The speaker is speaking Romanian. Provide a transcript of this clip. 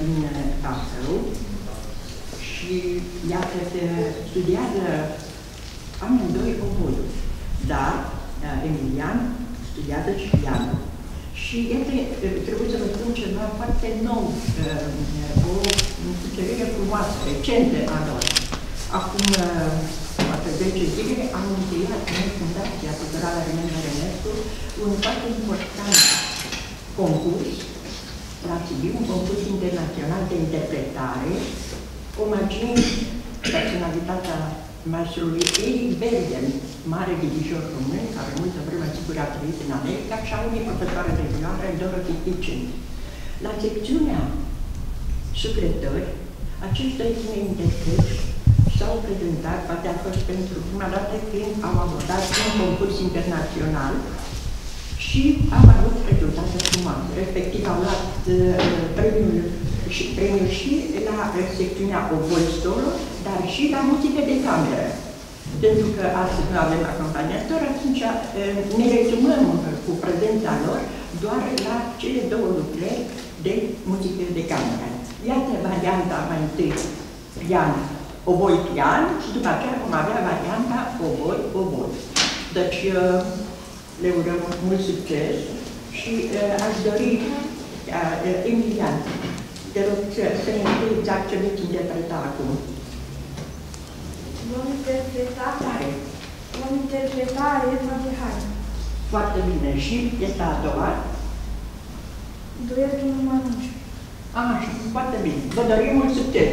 din Tansău și iată că studiază amândoi oboul, dar Emilian studiază și piano. Și iată, trebuie să vă spun ceva foarte nou, o cucerire frumoasă, recentă a lor. Acum poate 10 zile am încheiat în Fundația Culturală Remena Renescu un foarte important concurs la Sibiu, un concurs internațional de interpretare, omagiind personalitatea maestrului Eric Bergen, mare dirijor român, care multă vreme sigur a trăit în America, și a unui profesoare de vioară, Dorothy Kitchen. La secțiunea secretări, acești doi tineri interpreți s-au prezentat, poate a fost pentru prima dată când au abordat un concurs internațional și au avut rezultate frumoase. Respectiv au luat uh, premiul și, premiul și la secțiunea Ovol Solo, dar și la muzică de cameră. Pentru că astăzi nu avem acompaniator, atunci uh, ne rezumăm cu prezența lor doar la cele două lucrări de muzică de cameră. Iată varianta mai întâi pian, oboi pian și după aceea vom avea varianta oboi oboi. Deci uh, le urăm mult succes și uh, aș dori, uh, Emilian, te rog să, să ne spui exact ce veți interpreta acum. Vom interpreta Tare. Vom interpreta Eva de Haine. Foarte bine. Și este a doua? Duetul numărul 11. Așa, foarte bine. Vă dorim mult succes!